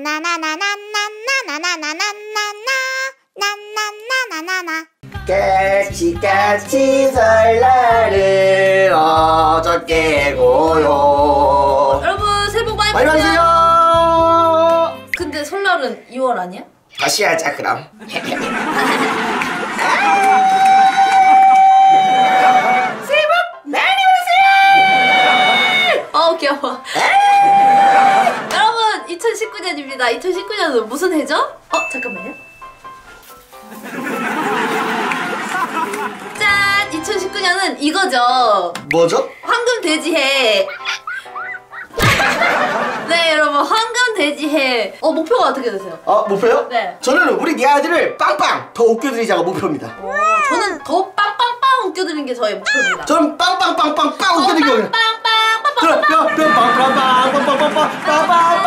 나나나나나나나나나나나나나나나나나 깨치 깨치 설날을 어저께 고요 여러분 새해 복 많이 많이 받으세요. 받으세요 근데 설날은 2월 아니야? 다시 하자 그럼 새해 복 많이 받으세요 어 귀여워. 여러분 2019년입니다. 2019년은 무슨 해죠? 어 잠깐만요. 짠! 2019년은 이거죠. 뭐죠? 황금 돼지해. 네 여러분 황금 돼지해. 어 목표가 어떻게 되세요? 어 목표요? 네. 저는 우리 네 아들을 빵빵 더 웃겨드리자가 목표입니다 저는 더 빵빵빵 웃겨드리는 게 저의 목표입니다. 저는 빵빵빵빵빵 웃겨드리고 빵빵빵빵 그럼 빵빵빵빵빵빵빵빵빵빵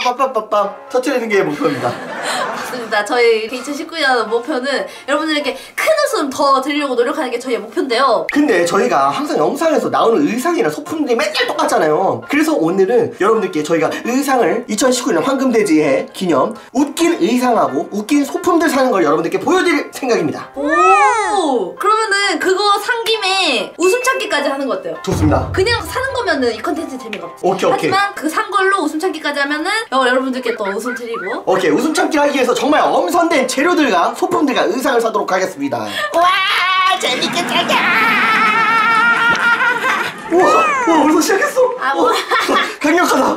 빠빠빠빠 터트리는 게 목표입니다. 맞습니다. 저희 2019년 목표는 여러분들에게 큰 웃음 더 드리려고 노력하는 게 저희의 목표인데요. 근데 저희가 항상 영상에서 나오는 의상이나 소품들이 맨날 똑같잖아요. 그래서 오늘은 여러분들께 저희가 의상을 2019년 황금돼지의 기념 웃긴 의상하고 웃긴 소품들 사는 걸 여러분들께 보여드릴 생각입니다. 오! 그러면은 그거 산 김에 웃음 참기까지 하는 거 어때요? 좋습니다. 그냥 사는 거면은 이 컨텐츠 재미가 없지. 오케이, 오케이. 하지만 그 산 걸로 웃음 참기까지 하면은 여- 여러분들께 또 웃음 드리고. 오케이 웃음 참기 하기 위해서 정말 엄선된 재료들과 소품들과 의상을 사도록 하겠습니다. 와 재밌겠다 우와, 우와 벌써 시작했어. 아, 뭐. 우와, 강력하다.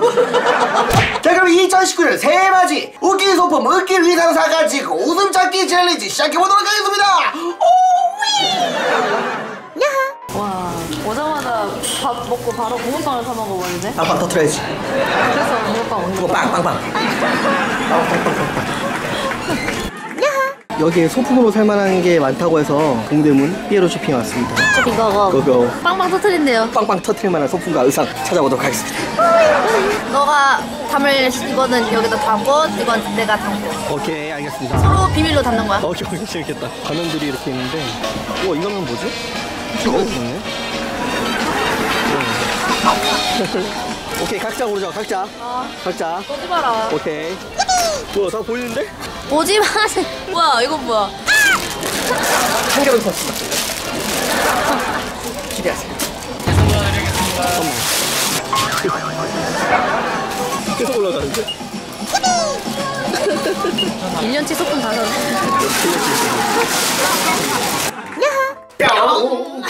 자 그럼 2019년 새해맞이 웃긴 소품 웃긴 의상 사가지고 웃음 참기 챌린지 시작해보도록 하겠습니다. 와, 오자마자 밥 먹고 바로 붕어빵을 사 먹어버리네. 빵빵 터트려야지. 그래서 붕어빵 먹는 이거 빵빵빵. 여기에 소품으로 살만한 게 많다고 해서 동대문 삐에로 쇼핑 왔습니다. 이거 고고. 빵빵 터트린대요. 빵빵 터트릴 만한 소품과 의상 찾아보도록 하겠습니다. 너가 담을 이거는 여기다 담고 이건 내가 담고 오케이 알겠습니다. 서로 비밀로 담는 거야. 오케이 오케이 재밌겠다. 가면들이 이렇게 있는데, 와 이거는 뭐지? 이거 있네. 오케이 각자 고르자 각자. 각자. 보지 마라. 오케이. 우와 다 보이는데? 보지 마세요. 뭐야 이건 뭐야? 더 씁니다. 기대하세요. 잠깐만. 계속 올라가는데? 1년치 소품 다. 뿅!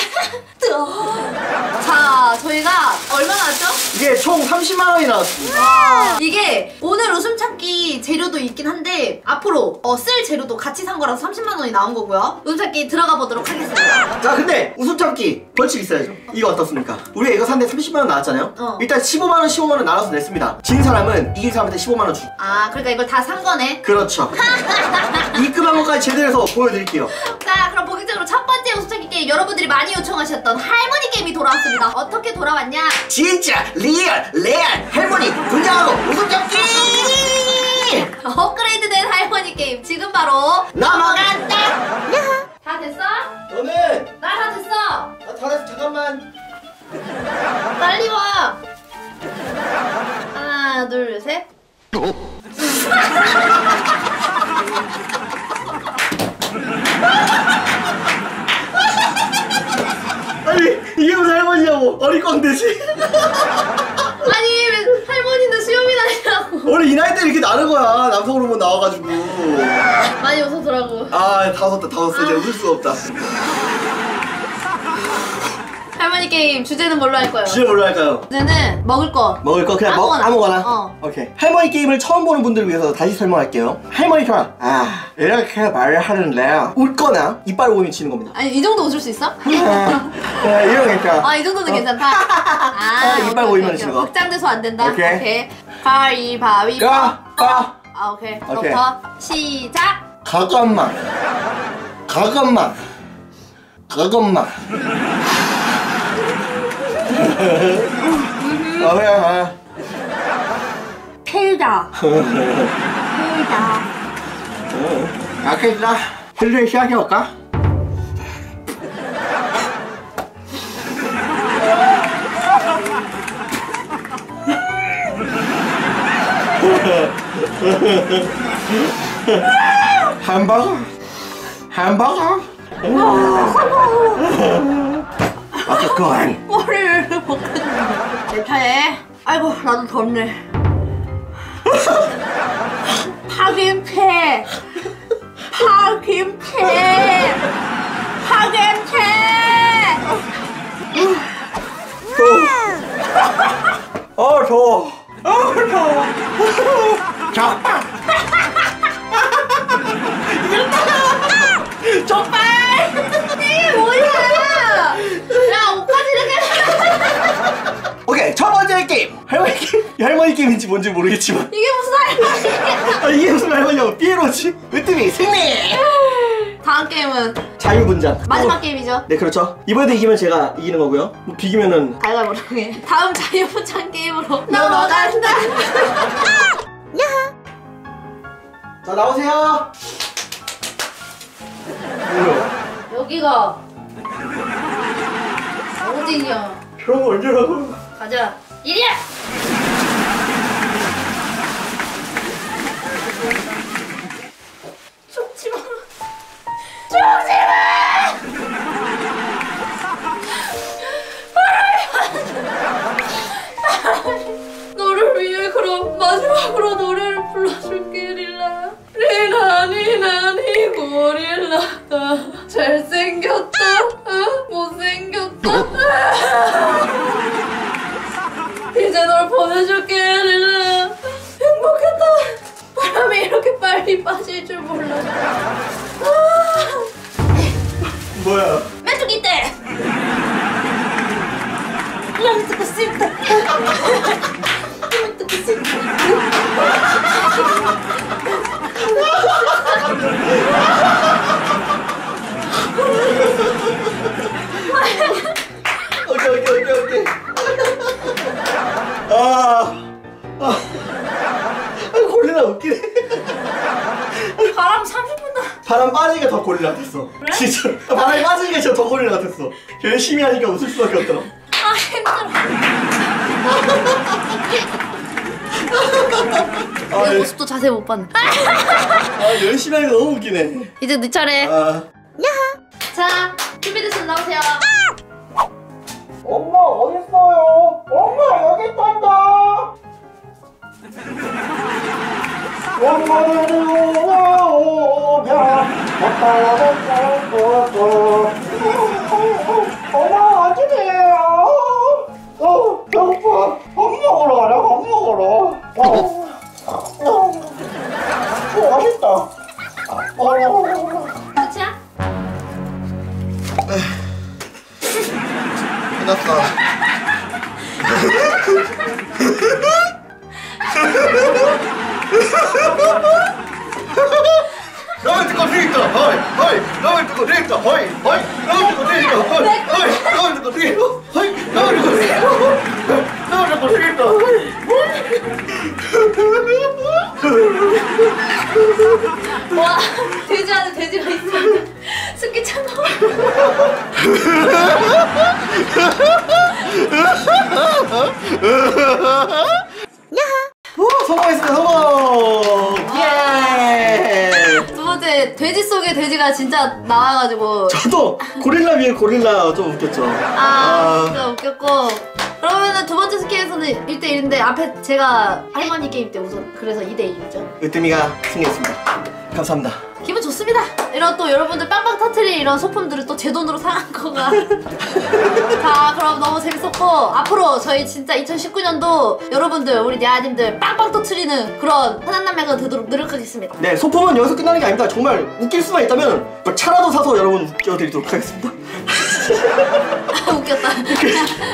자, 저희가 얼마 나왔죠? 이게 총 30만 원이 나왔습니다. 이게 오늘 웃음 참기 재료도 있긴 한데 앞으로 어, 쓸 재료도 같이 산 거라서 30만 원이 나온 거고요. 웃음 참기 들어가 보도록 하겠습니다. 자 근데 웃음 참기 벌칙 있어야죠. 이거 어떻습니까? 우리 이거 샀는데 30만 원 나왔잖아요. 어. 일단 15만 원, 15만 원 나눠서 냈습니다. 진 사람은 이긴 사람한테 15만 원 주. 아, 그러니까 이걸 다 산 거네. 그렇죠. 입금한 것까지 제대로 해서 보여드릴게요. 자, 그럼 본격적으로 첫 번째 웃음 참기 게임 여러분들이 많이 요청하셨던 할머니 게임이 돌아왔습니다. 어떻게 돌아왔냐? 진짜 real 레알 할머니 분장하고 웃음 참기 업그레이드된 할머니 게임 지금 바로 넘어간다. 다 됐어? 너는 나 다 됐어. 아, 잘했어 잠깐만. 빨리 와. 하나, 둘, 셋. 아니 이게 무슨 할머니냐고 어리광대지. 아니 왜 할머니는 수염이 나냐고. 원래 나는 거야 남성 호르몬 나와가지고. 많이 웃어더라고. 아다 웃었다 다 웃었어 이제 웃을 수가 없다. 할머니 게임 주제는 뭘로 할 거예요? 주제 뭘로 할까요? 주제는 먹을 거. 먹을 거 그냥 먹 아무거나. 아무거나. 어. 오케이. 할머니 게임을 처음 보는 분들을 위해서 다시 설명할게요. 할머니처럼 아 이렇게 말을 하는데요. 웃거나 이빨 보이면 치는 겁니다. 아니 이 정도 웃을 수 있어? 아, 이런 거 있죠. 아이 정도는 괜찮다. 아, 아, 이빨 오케이, 치는 거. 확장돼서 안 된다. 오케이. 오케이. 가위바위보. 가, 가. 아 오케이. 오케이. 부터 시작. 가감만. 가감만. 가감만. 어, 그래, 아. 필다. 필다. 알겠다. 슬슬 시작해볼까? 햄버거 햄버거 아까 그건 머리를. 내 차에. 아이고, 나도 덥네. 파김치! 파김치! 할머니 게임 할머니 게임인지 뭔지 모르겠지만 이게 무슨 할머니야! 아, 이게 무슨 할머니냐고 삐에로지 으뜸이 승리 다음 게임은 자유분장 마지막 어, 게임이죠. 네 그렇죠 이번에 이기면 제가 이기는 거고요 뭐 비기면은 가위바위보 해. 다음 자유분장 게임으로 넘어간다. 자 나오세요 여기가 어디냐? 그런 거 언제라고 가자. 이리야. 아, 아, 아 웃기네. 바람 30분 다. 바람 빠지니까 더 골리나 같았어. 진짜. 바람이 빠지니까 진짜 더 골리나 같았어. 열심히 하니까 웃을 수밖에 없더라 아 힘들어 아, 내 예. 모습도 자세히 못 봤네 아 열심히 하니까 너무 웃기네 이제 네 차례 아자 준비됐으면 나오세요 엄마 어딨어요? 엄마 여기 있단다 엄마는 오냐 아빠는 오고 와 돼지 안에 돼지가 있어 스키창 나와 오 성공했습니다 성공! 예! 두 번째 돼지 속에 돼지가 진짜 나와가지고. 저도 고릴라 위에 고릴라 좀 웃겼죠. 아. 진짜 웃겼고 그러면은 두 번째 스키에서는 1대1인데 앞에 제가 할머니 게임 때 우선 그래서 2대1이죠. 으뜸이가 승리했습니다. 감사합니다. 기분 좋습니다. 이런 또 여러분들 빵빵 터트린 이런 소품들을 또 제 돈으로 사간 거가. 자 그럼 너무 재밌었고 앞으로 저희 진짜 2019년도 여러분들 우리 냐님들 빵빵 터트리는 그런 흔한 남매가 되도록 노력하겠습니다. 네 소품은 여기서 끝나는 게 아닙니다. 정말 웃길 수만 있다면 뭐 차라도 사서 여러분 웃겨드리도록 하겠습니다. 아, 웃겼다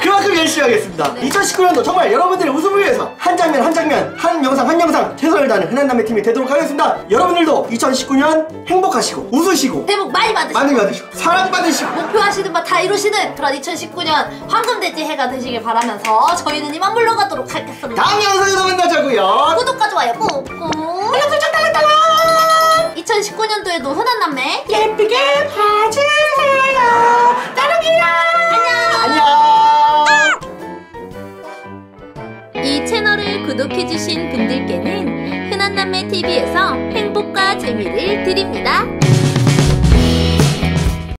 그만큼 열심히 하겠습니다. 2019년도 정말 여러분들의 웃음을 위해서 한 장면 한 장면 한 영상 한 영상 최선을 다하는 흔한 남의 팀이 되도록 하겠습니다. 여러분들도 2019년 행복하시고 웃으시고 대복 많이 받으시고 많이 받으시고 사랑받으시고 목표하시는 바 다 이루시는 그런 2019년 황금돼지 해가 되시길 바라면서 저희는 이만 물러가도록 하겠습니다 다음 영상에서 만나자고요. 구독과 좋아요 꾹꾹 알람 설정 딸랑딸랑 2019년도에도 흔한 남매 예쁘게 봐 구독해주신 분들께는 흔한남매 TV에서 행복과 재미를 드립니다.